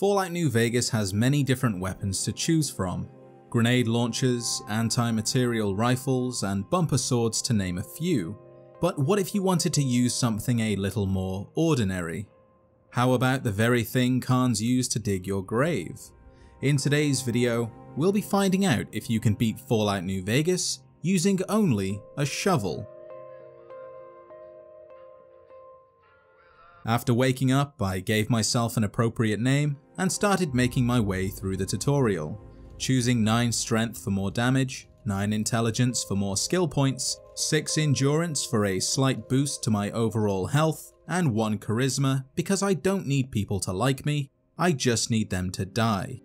Fallout New Vegas has many different weapons to choose from. Grenade launchers, anti-material rifles, and bumper swords to name a few. But what if you wanted to use something a little more ordinary? How about the very thing Khans use to dig your grave? In today's video, we'll be finding out if you can beat Fallout New Vegas using only a shovel. After waking up, I gave myself an appropriate name and started making my way through the tutorial, choosing 9 strength for more damage, 9 intelligence for more skill points, 6 endurance for a slight boost to my overall health, and 1 charisma because I don't need people to like me, I just need them to die.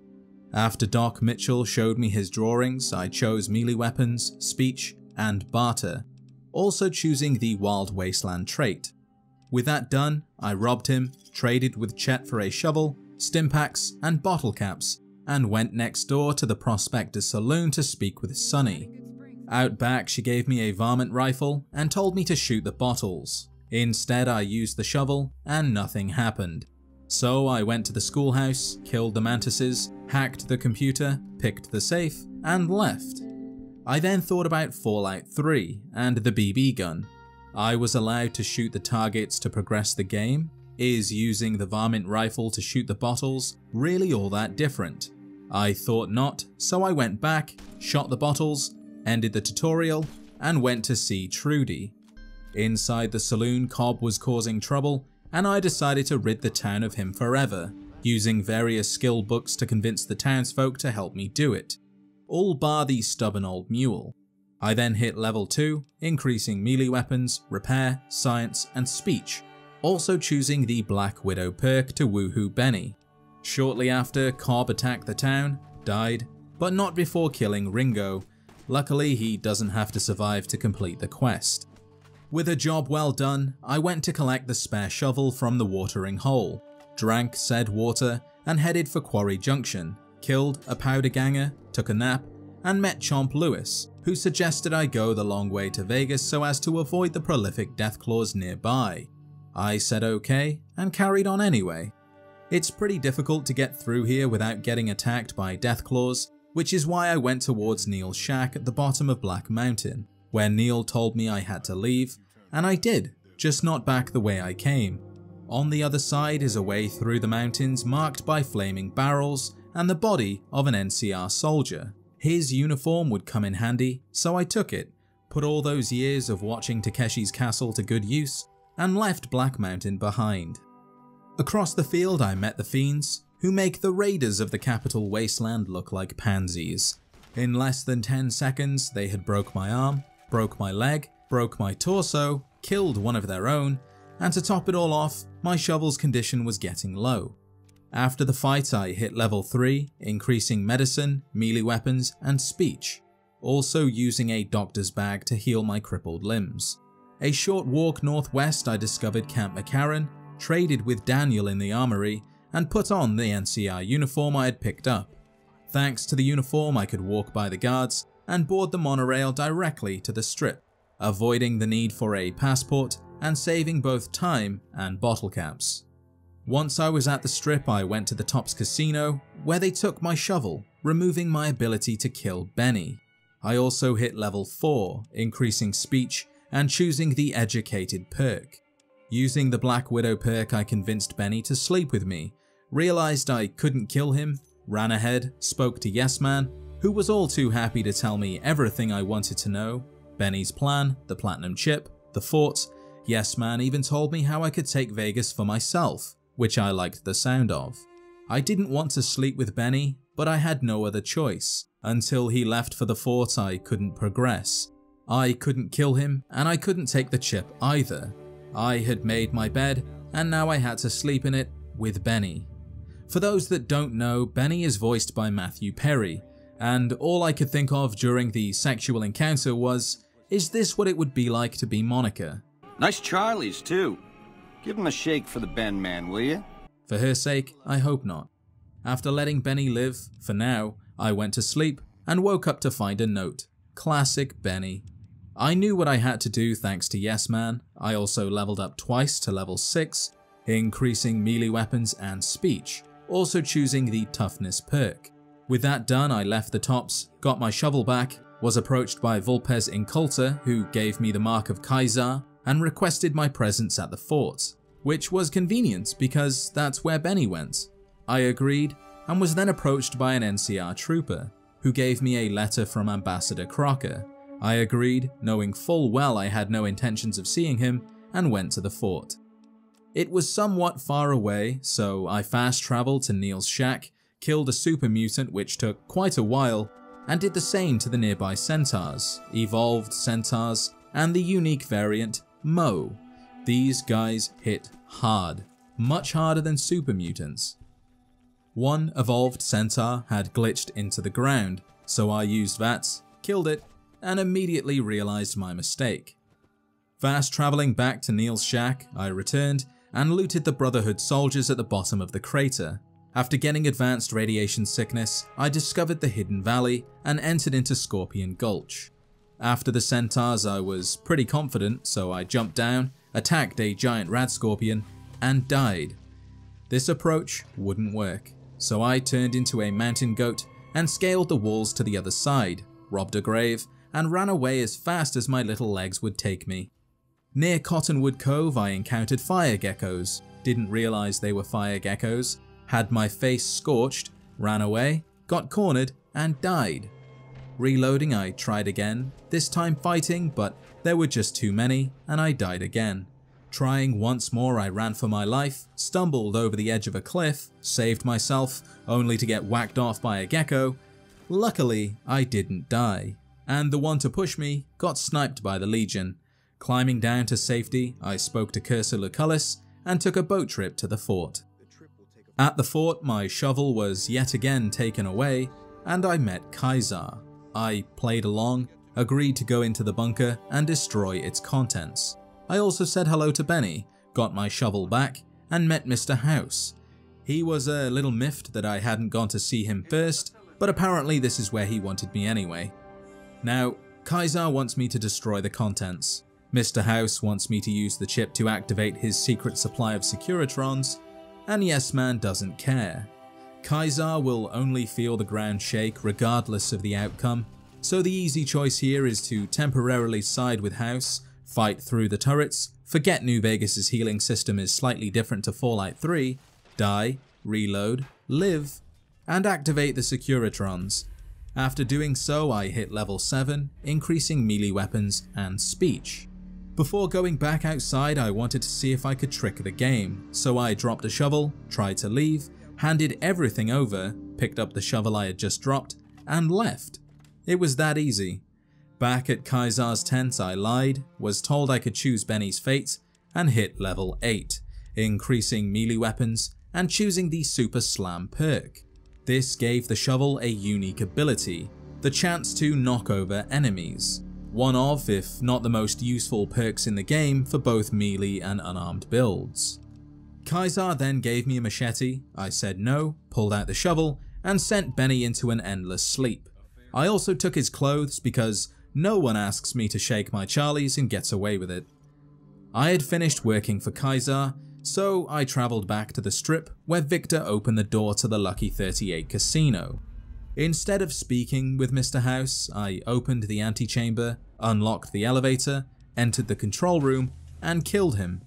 After Doc Mitchell showed me his drawings, I chose melee weapons, speech, and barter, also choosing the Wild Wasteland trait, with that done, I robbed him, traded with Chet for a shovel, stimpaks, and bottle caps, and went next door to the Prospector Saloon to speak with Sunny. Out back, she gave me a varmint rifle and told me to shoot the bottles. Instead, I used the shovel, and nothing happened. So I went to the schoolhouse, killed the mantises, hacked the computer, picked the safe, and left. I then thought about Fallout 3 and the BB gun, I was allowed to shoot the targets to progress the game? Is using the varmint rifle to shoot the bottles really all that different? I thought not, so I went back, shot the bottles, ended the tutorial, and went to see Trudy. Inside the saloon, Cobb was causing trouble, and I decided to rid the town of him forever, using various skill books to convince the townsfolk to help me do it, all bar the stubborn old mule. I then hit level 2, increasing melee weapons, repair, science, and speech, also choosing the Black Widow perk to woohoo Benny. Shortly after, Cobb attacked the town, died, but not before killing Ringo. Luckily, he doesn't have to survive to complete the quest. With a job well done, I went to collect the spare shovel from the watering hole, drank said water, and headed for Quarry Junction, killed a powder ganger, took a nap, and met Chomp Lewis, who suggested I go the long way to Vegas so as to avoid the prolific Deathclaws nearby. I said okay, and carried on anyway. It's pretty difficult to get through here without getting attacked by Deathclaws, which is why I went towards Neil's shack at the bottom of Black Mountain, where Neil told me I had to leave, and I did, just not back the way I came. On the other side is a way through the mountains marked by flaming barrels and the body of an NCR soldier. His uniform would come in handy, so I took it, put all those years of watching Takeshi's castle to good use, and left Black Mountain behind. Across the field I met the Fiends, who make the raiders of the capital wasteland look like pansies. In less than 10 seconds they had broke my arm, broke my leg, broke my torso, killed one of their own, and to top it all off, my shovel's condition was getting low. After the fight I hit level 3, increasing medicine, melee weapons, and speech, also using a doctor's bag to heal my crippled limbs. A short walk northwest I discovered Camp McCarran, traded with Daniel in the armory, and put on the NCR uniform I had picked up. Thanks to the uniform I could walk by the guards and board the monorail directly to the strip, avoiding the need for a passport and saving both time and bottle caps. Once I was at the strip, I went to the Tops Casino, where they took my shovel, removing my ability to kill Benny. I also hit level 4, increasing speech and choosing the Educated perk. Using the Black Widow perk I convinced Benny to sleep with me, realized I couldn't kill him, ran ahead, spoke to Yes Man, who was all too happy to tell me everything I wanted to know, Benny's plan, the Platinum Chip, the fort, Yes Man even told me how I could take Vegas for myself, which I liked the sound of. I didn't want to sleep with Benny, but I had no other choice. Until he left for the fort I couldn't progress. I couldn't kill him, and I couldn't take the chip either. I had made my bed, and now I had to sleep in it with Benny. For those that don't know, Benny is voiced by Matthew Perry, and all I could think of during the sexual encounter was, is this what it would be like to be Monica? Nice Charlies too. Give him a shake for the Ben man, will you? For her sake, I hope not. After letting Benny live, for now, I went to sleep and woke up to find a note. Classic Benny. I knew what I had to do thanks to Yes Man. I also leveled up twice to level 6, increasing melee weapons and speech, also choosing the toughness perk. With that done, I left the tops, got my shovel back, was approached by Vulpes Inculta, who gave me the mark of Caesar and requested my presence at the fort, which was convenient because that's where Benny went. I agreed and was then approached by an NCR trooper, who gave me a letter from Ambassador Crocker. I agreed, knowing full well I had no intentions of seeing him, and went to the fort. It was somewhat far away, so I fast travelled to Neil's shack, killed a super mutant which took quite a while, and did the same to the nearby centaurs, evolved centaurs, and the unique variant Mo. These guys hit hard, much harder than super mutants. One evolved centaur had glitched into the ground, so I used VATS, killed it, and immediately realized my mistake. Fast traveling back to Neil's shack, I returned and looted the Brotherhood soldiers at the bottom of the crater. After getting advanced radiation sickness, I discovered the Hidden Valley and entered into Scorpion Gulch. After the centaurs I was pretty confident, so I jumped down, attacked a giant rad scorpion, and died. This approach wouldn't work, so I turned into a mountain goat and scaled the walls to the other side, robbed a grave, and ran away as fast as my little legs would take me. Near Cottonwood Cove I encountered fire geckos, didn't realise they were fire geckos, had my face scorched, ran away, got cornered, and died. Reloading I tried again, this time fighting but there were just too many and I died again. Trying once more I ran for my life, stumbled over the edge of a cliff, saved myself, only to get whacked off by a gecko. Luckily, I didn't die, and the one to push me got sniped by the Legion. Climbing down to safety, I spoke to Cursor Lucullus and took a boat trip to the fort. At the fort, my shovel was yet again taken away, and I met Caesar. I played along, agreed to go into the bunker and destroy its contents. I also said hello to Benny, got my shovel back, and met Mr. House. He was a little miffed that I hadn't gone to see him first, but apparently this is where he wanted me anyway. Now, Caesar wants me to destroy the contents. Mr. House wants me to use the chip to activate his secret supply of Securitrons, and Yes Man doesn't care. Caesar will only feel the ground shake regardless of the outcome, so the easy choice here is to temporarily side with House fight through the turrets, forget New Vegas' healing system is slightly different to Fallout 3, die, reload, live, and activate the Securitrons. After doing so, I hit level 7, increasing melee weapons and speech. Before going back outside, I wanted to see if I could trick the game, so I dropped a shovel, tried to leave, handed everything over, picked up the shovel I had just dropped, and left. It was that easy. Back at Caesar's tent I lied, was told I could choose Benny's fate, and hit level 8, increasing melee weapons and choosing the Super Slam perk. This gave the shovel a unique ability, the chance to knock over enemies. One of, if not the most useful perks in the game for both melee and unarmed builds. Caesar then gave me a machete, I said no, pulled out the shovel, and sent Benny into an endless sleep. I also took his clothes because no one asks me to shake my charlies and gets away with it. I had finished working for Caesar, so I travelled back to the strip where Victor opened the door to the Lucky 38 casino. Instead of speaking with Mr. House, I opened the antechamber, unlocked the elevator, entered the control room, and killed him.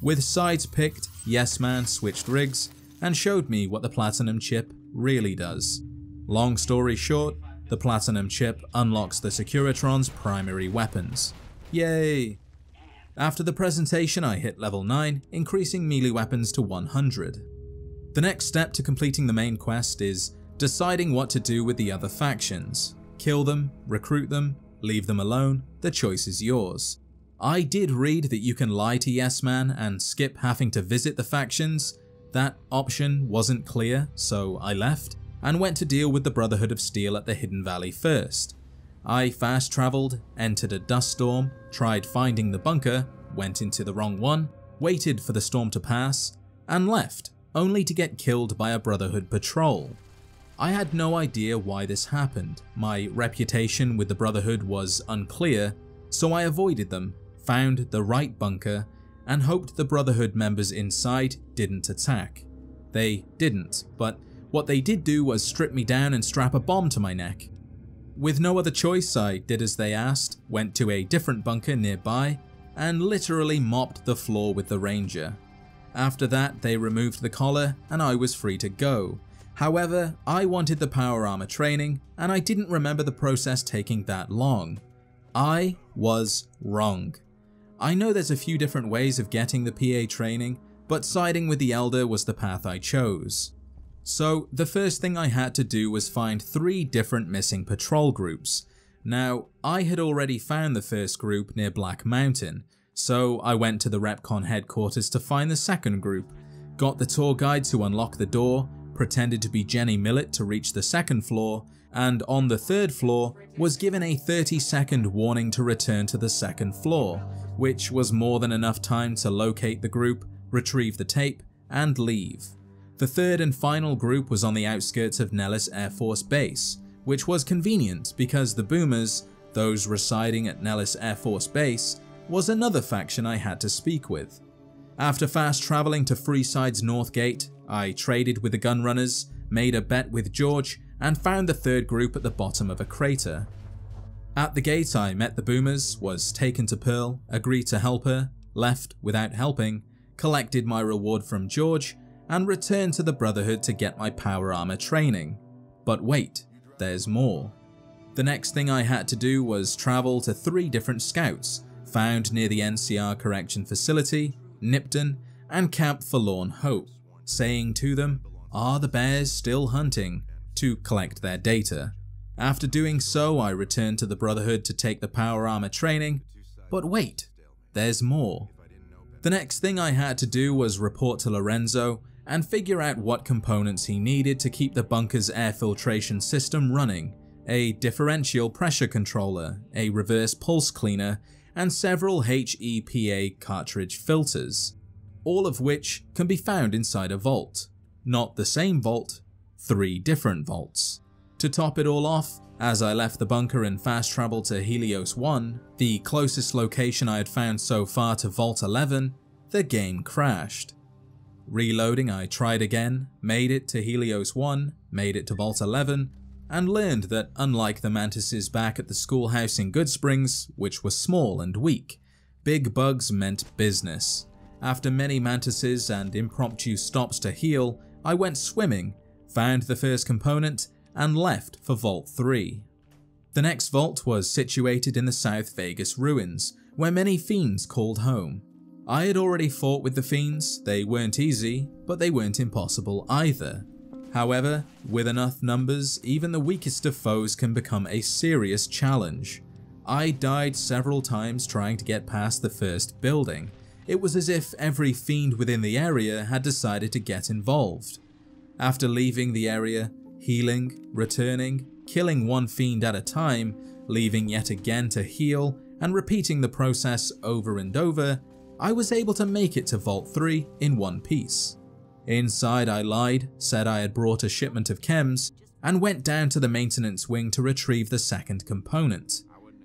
With sides picked, Yes Man switched rigs and showed me what the Platinum chip really does. Long story short, the Platinum chip unlocks the Securitron's primary weapons. Yay! After the presentation I hit level 9, increasing melee weapons to 100. The next step to completing the main quest is deciding what to do with the other factions. Kill them, recruit them, leave them alone, the choice is yours. I did read that you can lie to Yes Man and skip having to visit the factions. That option wasn't clear, so I left and went to deal with the Brotherhood of Steel at the Hidden Valley first. I fast travelled, entered a dust storm, tried finding the bunker, went into the wrong one, waited for the storm to pass, and left, only to get killed by a Brotherhood patrol. I had no idea why this happened, my reputation with the Brotherhood was unclear, so I avoided them, found the right bunker, and hoped the Brotherhood members inside didn't attack. They didn't, but what they did do was strip me down and strap a bomb to my neck. With no other choice, I did as they asked, went to a different bunker nearby, and literally mopped the floor with the ranger. After that, they removed the collar and I was free to go. However, I wanted the power armor training and I didn't remember the process taking that long. I was wrong. I know there's a few different ways of getting the PA training, but siding with the Elder was the path I chose. So the first thing I had to do was find three different missing patrol groups. Now, I had already found the first group near Black Mountain, so I went to the REPCONN headquarters to find the second group, got the tour guide to unlock the door, pretended to be Jenny Millet to reach the second floor, and on the third floor was given a 30 second warning to return to the second floor, which was more than enough time to locate the group, retrieve the tape, and leave. The third and final group was on the outskirts of Nellis Air Force Base, which was convenient because the Boomers, those residing at Nellis Air Force Base, was another faction I had to speak with. After fast travelling to Freeside's North Gate, I traded with the Gunrunners, made a bet with George, and found the third group at the bottom of a crater. At the gate I met the boomers, was taken to Pearl, agreed to help her, left without helping, collected my reward from George, and returned to the Brotherhood to get my power armor training. But wait, there's more. The next thing I had to do was travel to three different scouts, found near the NCR Correction Facility, Nipton, and Camp Forlorn Hope, saying to them, are the bears still hunting, to collect their data. After doing so, I returned to the Brotherhood to take the power armor training, but wait, there's more. The next thing I had to do was report to Lorenzo and figure out what components he needed to keep the bunker's air filtration system running, a differential pressure controller, a reverse pulse cleaner, and several HEPA cartridge filters, all of which can be found inside a vault. Not the same vault, three different vaults. To top it all off, as I left the bunker and fast traveled to Helios 1, the closest location I had found so far to Vault 11, the game crashed. Reloading, I tried again, made it to Helios 1, made it to Vault 11, and learned that unlike the mantises back at the schoolhouse in Goodsprings, which were small and weak, big bugs meant business. After many mantises and impromptu stops to heal, I went swimming, found the first component, and left for Vault 3. The next vault was situated in the South Vegas ruins, where many fiends called home. I had already fought with the fiends, they weren't easy, but they weren't impossible either. However, with enough numbers, even the weakest of foes can become a serious challenge. I died several times trying to get past the first building. It was as if every fiend within the area had decided to get involved. After leaving the area, healing, returning, killing one fiend at a time, leaving yet again to heal, and repeating the process over and over, I was able to make it to Vault 3 in one piece. Inside I lied, said I had brought a shipment of chems, and went down to the maintenance wing to retrieve the second component.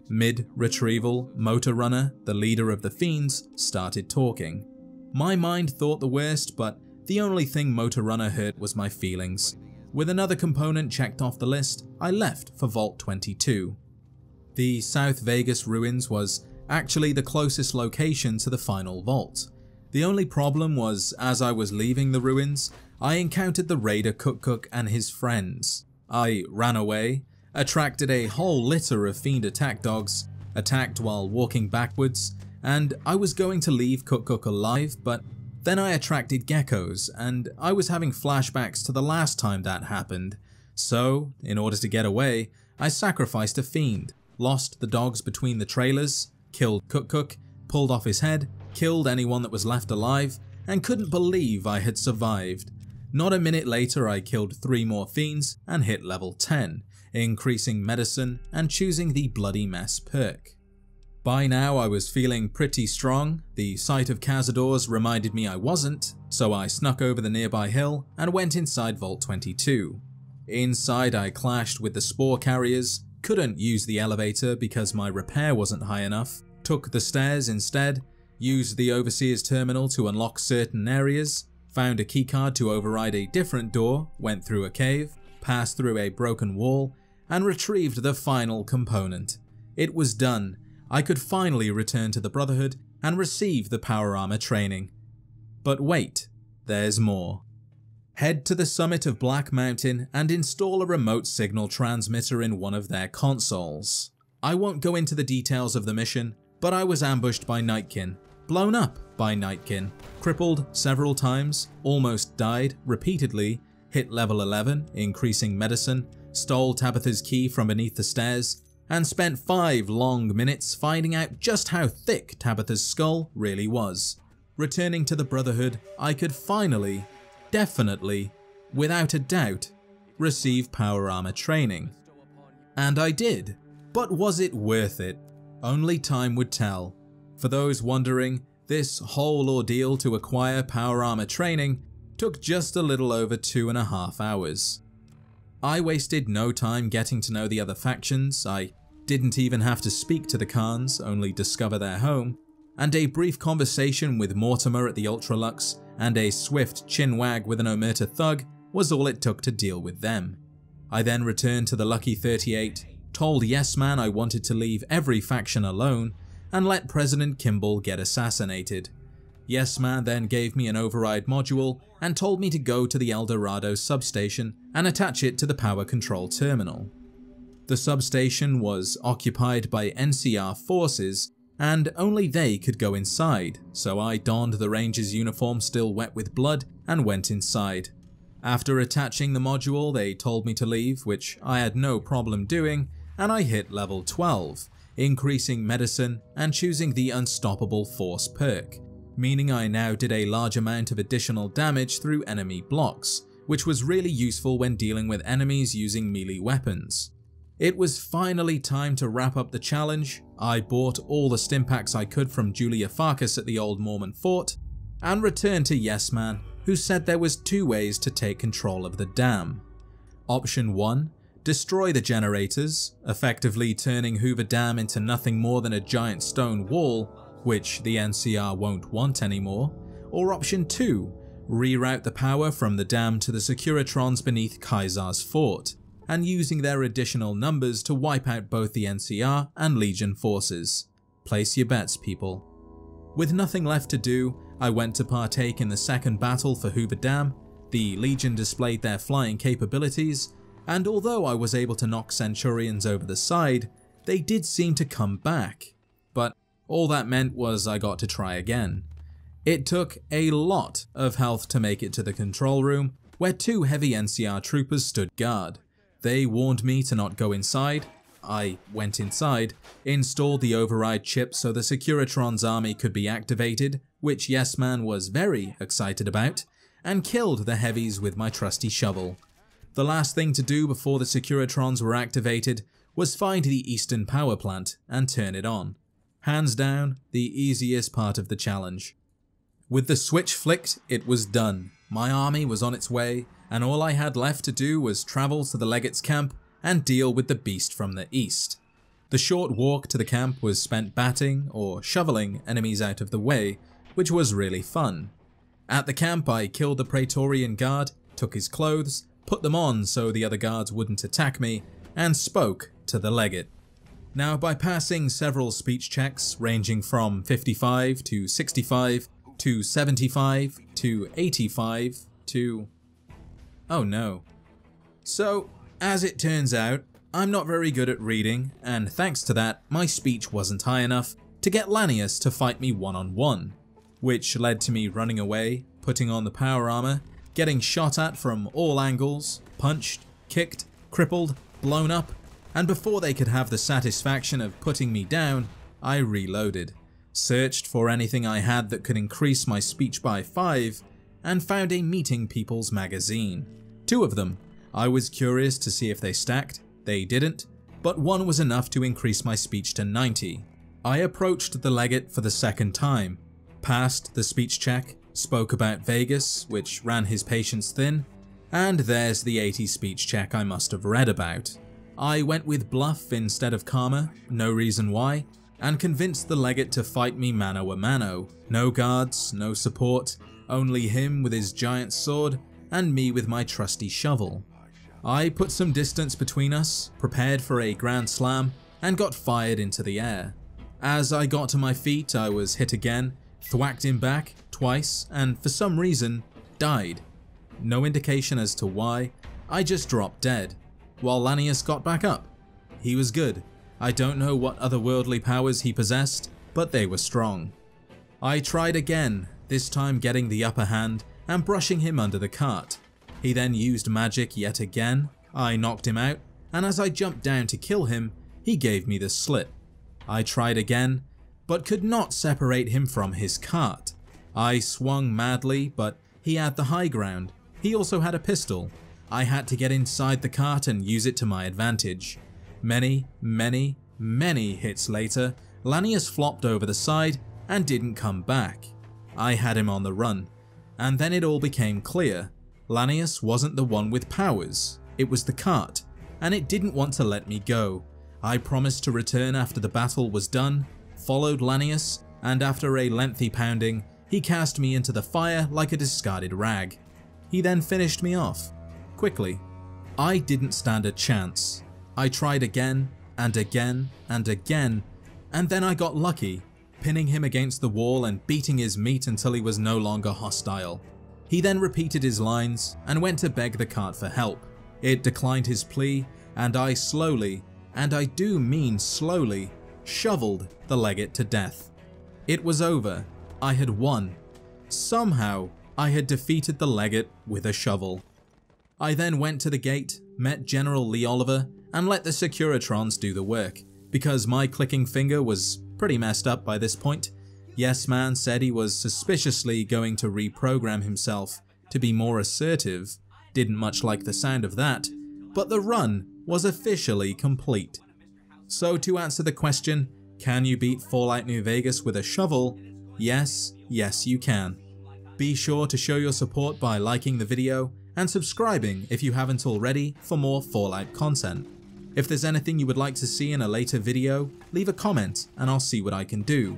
Mid-retrieval, Motor Runner, the leader of the Fiends, started talking. My mind thought the worst, but the only thing Motor Runner hurt was my feelings. With another component checked off the list, I left for Vault 22. The South Vegas ruins was actually the closest location to the final vault. The only problem was, as I was leaving the ruins, I encountered the raider Cook and his friends. I ran away, attracted a whole litter of fiend attack dogs, attacked while walking backwards, and I was going to leave Cook alive, but then I attracted geckos, and I was having flashbacks to the last time that happened. So, in order to get away, I sacrificed a fiend, lost the dogs between the trailers, killed Cook Cook, pulled off his head, killed anyone that was left alive, and couldn't believe I had survived. Not a minute later I killed 3 more fiends and hit level 10, increasing medicine and choosing the Bloody Mess perk. By now I was feeling pretty strong, the sight of Cazadors reminded me I wasn't, so I snuck over the nearby hill and went inside Vault 22. Inside I clashed with the spore carriers, couldn't use the elevator because my repair wasn't high enough, took the stairs instead, used the Overseer's terminal to unlock certain areas, found a keycard to override a different door, went through a cave, passed through a broken wall, and retrieved the final component. It was done. I could finally return to the Brotherhood and receive the power armor training. But wait, there's more. Head to the summit of Black Mountain and install a remote signal transmitter in one of their consoles. I won't go into the details of the mission, but I was ambushed by Nightkin, blown up by Nightkin, crippled several times, almost died repeatedly, hit level 11, increasing medicine, stole Tabitha's key from beneath the stairs, and spent 5 long minutes finding out just how thick Tabitha's skull really was. Returning to the Brotherhood, I could finally, definitely, without a doubt, receive power armor training. And I did. But was it worth it? Only time would tell. For those wondering, this whole ordeal to acquire power armor training took just a little over two and a half hours. I wasted no time getting to know the other factions, I didn't even have to speak to the Khans, only discover their home, and a brief conversation with Mortimer at the Ultra-Luxe and a swift chin wag with an Omerta thug was all it took to deal with them. I then returned to the Lucky 38, told Yes Man I wanted to leave every faction alone, and let President Kimball get assassinated. Yes Man then gave me an override module and told me to go to the El Dorado substation and attach it to the power control terminal. The substation was occupied by NCR forces and only they could go inside, so I donned the ranger's uniform still wet with blood and went inside. After attaching the module they told me to leave, which I had no problem doing, and I hit level 12, increasing medicine and choosing the Unstoppable Force perk, meaning I now did a large amount of additional damage through enemy blocks, which was really useful when dealing with enemies using melee weapons. It was finally time to wrap up the challenge, I bought all the stimpaks I could from Julia Farkas at the old Mormon fort, and returned to Yes Man, who said there was two ways to take control of the dam. Option 1, destroy the generators, effectively turning Hoover Dam into nothing more than a giant stone wall, which the NCR won't want anymore, or option 2, reroute the power from the dam to the Securitrons beneath Caesar's fort, and using their additional numbers to wipe out both the NCR and Legion forces. Place your bets, people. With nothing left to do, I went to partake in the second battle for Hoover Dam, the Legion displayed their flying capabilities, and although I was able to knock Centurions over the side, they did seem to come back. But all that meant was I got to try again. It took a lot of health to make it to the control room, where two heavy NCR troopers stood guard. They warned me to not go inside. I went inside, installed the override chip so the Securitron's army could be activated, which Yes Man was very excited about, and killed the heavies with my trusty shovel. The last thing to do before the Securitrons were activated was find the eastern power plant and turn it on. Hands down, the easiest part of the challenge. With the switch flicked, it was done. My army was on its way, and all I had left to do was travel to the legate's camp and deal with the beast from the east. The short walk to the camp was spent batting or shoveling enemies out of the way, which was really fun. At the camp I killed the Praetorian guard, took his clothes, put them on so the other guards wouldn't attack me, and spoke to the legate. Now by passing several speech checks ranging from 55 to 65 to 75 to 85 to Oh no. So, as it turns out, I'm not very good at reading, and thanks to that, my speech wasn't high enough to get Lanius to fight me one on one, which led to me running away, putting on the power armor, getting shot at from all angles, punched, kicked, crippled, blown up, and before they could have the satisfaction of putting me down, I reloaded, searched for anything I had that could increase my speech by 5, and found a Meeting People's magazine. Two of them. I was curious to see if they stacked, they didn't, but one was enough to increase my speech to 90. I approached the legate for the second time, passed the speech check, spoke about Vegas, which ran his patience thin, and there's the 80 speech check I must have read about. I went with bluff instead of karma, no reason why, and convinced the legate to fight me mano a mano. No guards, no support, Only him with his giant sword and me with my trusty shovel. I put some distance between us, prepared for a grand slam, and got fired into the air. As I got to my feet, I was hit again, thwacked him back twice, and for some reason, died. No indication as to why, I just dropped dead, while Lanius got back up. He was good. I don't know what otherworldly powers he possessed, but they were strong. I tried again, this time getting the upper hand and brushing him under the cart. He then used magic yet again, I knocked him out, and as I jumped down to kill him, he gave me the slip. I tried again, but could not separate him from his cart. I swung madly, but he had the high ground. He also had a pistol. I had to get inside the cart and use it to my advantage. Many, many, many hits later, Lanius flopped over the side and didn't come back. I had him on the run. And then it all became clear. Lanius wasn't the one with powers, it was the cart, and it didn't want to let me go. I promised to return after the battle was done, followed Lanius, and after a lengthy pounding, he cast me into the fire like a discarded rag. He then finished me off. Quickly. I didn't stand a chance. I tried again, and again, and again, and then I got lucky, pinning him against the wall and beating his meat until he was no longer hostile. He then repeated his lines and went to beg the cart for help. It declined his plea, and I slowly, and I do mean slowly, shoveled the legate to death. It was over. I had won. Somehow, I had defeated the legate with a shovel. I then went to the gate, met General Lee Oliver, and let the Securitrons do the work, because my clicking finger was pretty messed up by this point, Yes Man said he was suspiciously going to reprogram himself to be more assertive, didn't much like the sound of that, but the run was officially complete. So to answer the question, can you beat Fallout New Vegas with a shovel? Yes, yes you can. Be sure to show your support by liking the video and subscribing if you haven't already for more Fallout content. If there's anything you would like to see in a later video, leave a comment and I'll see what I can do.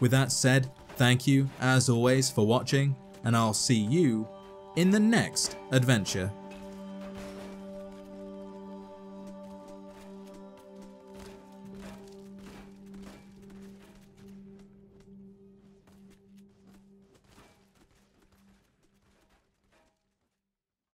With that said, thank you as always for watching, and I'll see you in the next adventure.